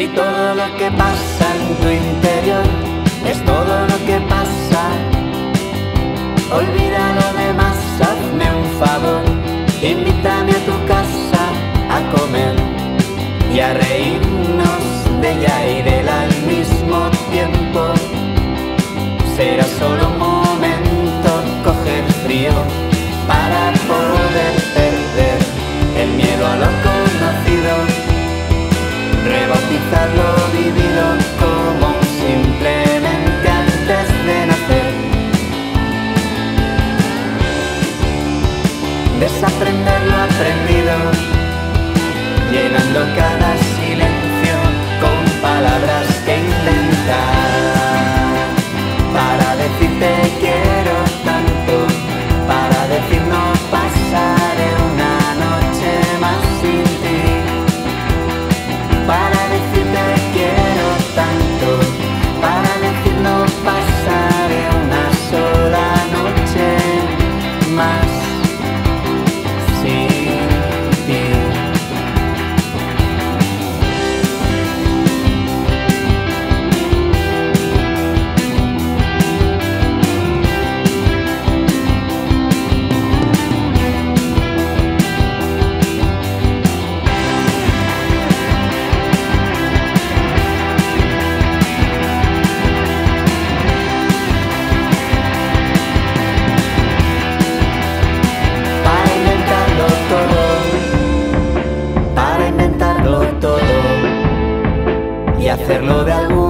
Si todo lo que pasa en tu interior es todo lo que pasa, olvida lo demás, hazme un favor, invítame a tu casa a comer y a reírnos de ella y de él al mismo tiempo. Será solo un momento coger frío para poder rebautizar lo vivido como simplemente antes de nacer. Desaprender lo aprendido, llenando cada y hacerlo de algún